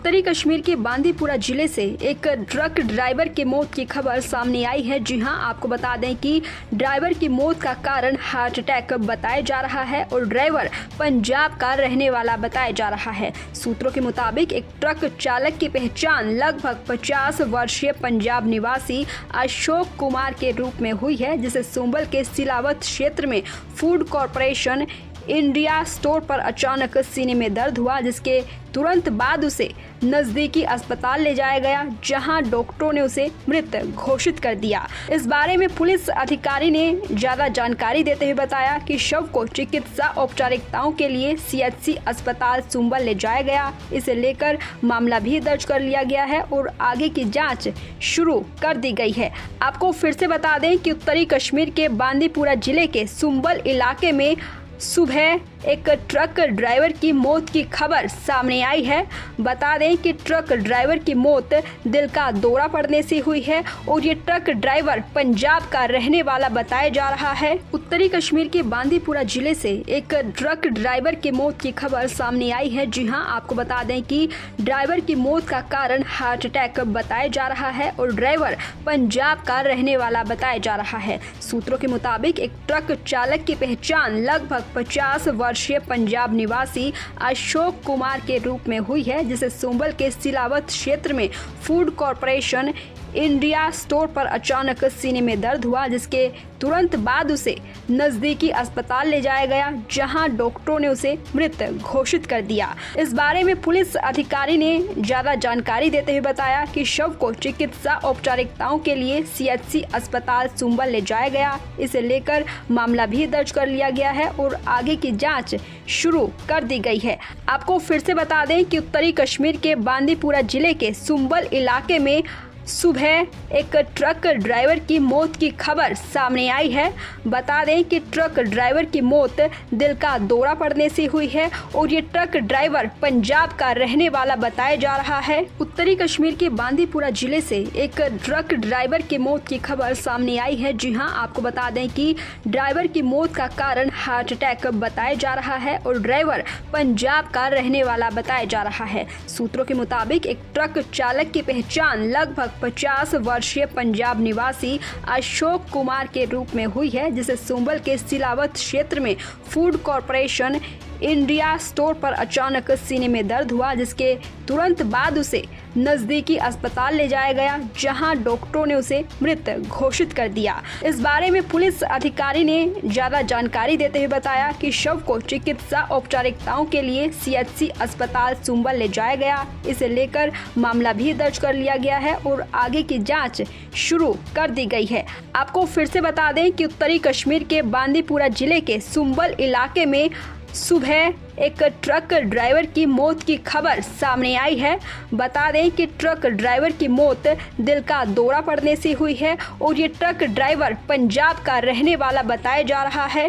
उत्तरी कश्मीर के बांदीपुरा ज़िले से एक ट्रक ड्राइवर की मौत की खबर सामने आई है। जी हाँ, आपको बता दें कि ड्राइवर की मौत का कारण हार्ट अटैक बताया जा रहा है और ड्राइवर पंजाब का रहने वाला बताया जा रहा है। सूत्रों के मुताबिक, एक ट्रक चालक की पहचान लगभग 50 वर्षीय पंजाब निवासी अशोक कुमार के रूप में हुई है, जिसे सुंबल के सिलावत क्षेत्र में फ़ूड कॉरपोरेशन इंडिया स्टोर पर अचानक सीने में दर्द हुआ, जिसके तुरंत बाद उसे नजदीकी अस्पताल ले जाया गया, जहाँ डॉक्टरों ने उसे मृत घोषित कर दिया। इस बारे में पुलिस अधिकारी ने ज़्यादा जानकारी देते हुए बताया कि शव को चिकित्सा औपचारिकताओं के लिए सीएचसी अस्पताल सुंबल ले जाया गया। इसे लेकर मामला भी दर्ज कर लिया गया है और आगे की जाँच शुरू कर दी गई है। आपको फिर से बता दें कि उत्तरी कश्मीर के बांदीपुरा ज़िले के सुंबल इलाके में सुबह एक ट्रक ड्राइवर की मौत की खबर सामने आई है। बता दें कि ट्रक ड्राइवर की मौत दिल का दौरा पड़ने से हुई है और ये ट्रक ड्राइवर पंजाब का रहने वाला बताया जा रहा है। उत्तरी कश्मीर के बांदीपुरा ज़िले से एक ट्रक ड्राइवर की मौत की खबर सामने आई है। जी हाँ, आपको बता दें कि ड्राइवर की मौत का कारण हार्ट अटैक बताया जा रहा है और ड्राइवर पंजाब का रहने वाला बताया जा रहा है। सूत्रों के मुताबिक, एक ट्रक चालक की पहचान लगभग 50 वर्षीय पंजाब निवासी अशोक कुमार के रूप में हुई है, जिसे सुंबल के सिलावत क्षेत्र में फ़ूड कॉरपोरेशन इंडिया स्टोर पर अचानक सीने में दर्द हुआ, जिसके तुरंत बाद उसे नजदीकी अस्पताल ले जाया गया, जहाँ डॉक्टरों ने उसे मृत घोषित कर दिया। इस बारे में पुलिस अधिकारी ने ज़्यादा जानकारी देते हुए बताया कि शव को चिकित्सा औपचारिकताओं के लिए सीएचसी अस्पताल सुम्बल ले जाया गया। इसे लेकर मामला भी दर्ज कर लिया गया है और आगे की जाँच शुरू कर दी गई है। आपको फिर से बता दें की उत्तरी कश्मीर के बांदीपुरा ज़िले के सुम्बल इलाके में सुबह एक ट्रक ड्राइवर की मौत की खबर सामने आई है। बता दें कि ट्रक ड्राइवर की मौत दिल का दौरा पड़ने से हुई है और ये ट्रक ड्राइवर पंजाब का रहने वाला बताया जा रहा है। उत्तरी कश्मीर के बांदीपुरा ज़िले से एक ट्रक ड्राइवर की मौत की खबर सामने आई है। जी हाँ, आपको बता दें कि ड्राइवर की मौत का कारण हार्ट अटैक बताया जा रहा है और ड्राइवर पंजाब का रहने वाला बताया जा रहा है। सूत्रों के मुताबिक, एक ट्रक चालक की पहचान लगभग 50 वर्षीय पंजाब निवासी अशोक कुमार के रूप में हुई है, जिसे सुंबल के सिलावत क्षेत्र में फ़ूड कॉरपोरेशन इंडिया स्टोर पर अचानक सीने में दर्द हुआ, जिसके तुरंत बाद उसे नजदीकी अस्पताल ले जाया गया, जहाँ डॉक्टरों ने उसे मृत घोषित कर दिया। इस बारे में पुलिस अधिकारी ने ज़्यादा जानकारी देते हुए बताया कि शव को चिकित्सा औपचारिकताओं के लिए सीएचसी अस्पताल सुम्बल ले जाया गया। इसे लेकर मामला भी दर्ज कर लिया गया है और आगे की जाँच शुरू कर दी गई है। आपको फिर से बता दें कि उत्तरी कश्मीर के बांदीपुरा ज़िले के सुम्बल इलाके में सुबह एक ट्रक ड्राइवर की मौत की खबर सामने आई है। बता दें कि ट्रक ड्राइवर की मौत दिल का दौरा पड़ने से हुई है और ये ट्रक ड्राइवर पंजाब का रहने वाला बताया जा रहा है।